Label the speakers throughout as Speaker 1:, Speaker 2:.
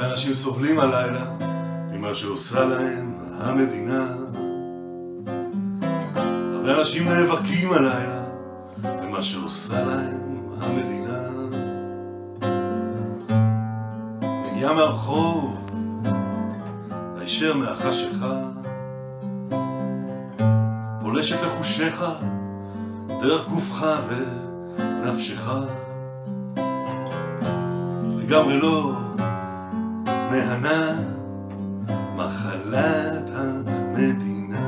Speaker 1: הרבה אנשים סובלים הלילה ממה שעושה להם המדינה. הרבה אנשים נאבקים הלילה במה שעושה להם המדינה. מגיעה מהרחוב, הישר מהחשיכה, פולשת לחושיך, דרך גופך ונפשך. לגמרי לא מהנה מחלת המדינה.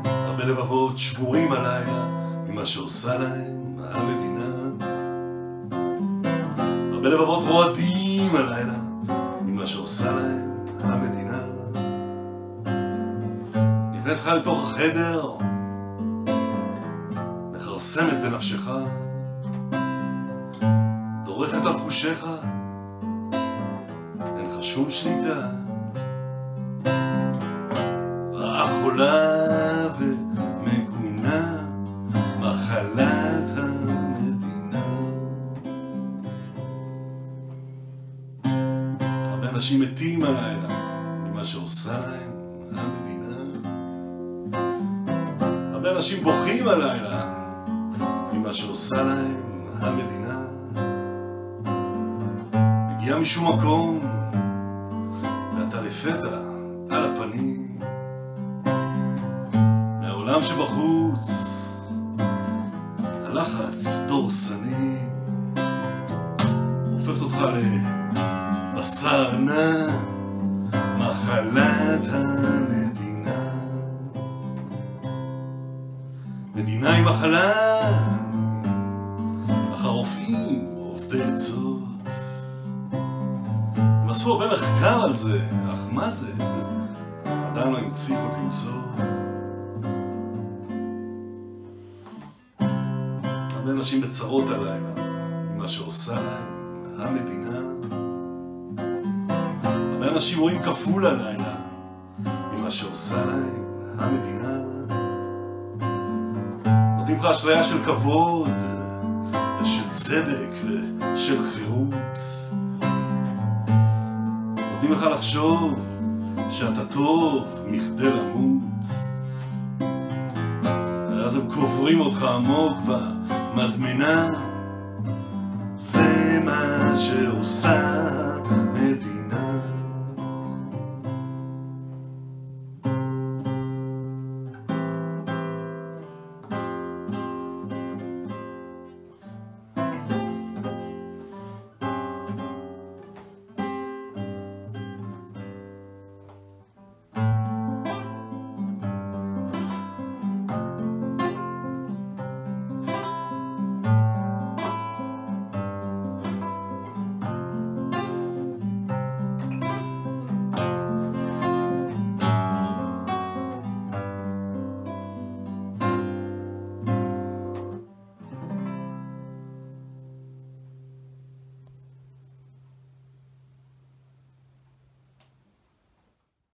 Speaker 1: הרבה לבבות שבורים הלילה ממה שעושה להם המדינה. הרבה לבבות רועדים הלילה ממה שעושה להם המדינה. נכנס לך לתוך החדר, מכרסמת בנפשך, דורכת על חושיך, אין לך שום שליטה. רעה חולה ומגונה, מחלת המדינה. הרבה אנשים מתים הלילה ממה שעושה להם המדינה. הרבה אנשים בוכים הלילה ממה שעושה להם המדינה. מגיעה משום מקום, ואתה לפתע על הפנים. מהעולם שבחוץ, הלחץ דורסני, הופכת אותך לבשר נע, מחלת המדינה. מדינה היא מחלה, אך הרופאים עובדי עצות. הם עשו הרבה מחקר על זה, אך מה זה? עדיין לא המציאו למצוא. הרבה אנשים בצרות הלילה, ממה שעושה להם המדינה. הרבה אנשים רואים כפול הלילה, ממה שעושה להם המדינה. נותנים לך אשליה של כבוד, ושל צדק, ושל חירות. נותנים לך לחשוב שאתה טוב מכדי למות. ואז הם קוברים אותך עמוק במדמנה. זה מה שעושה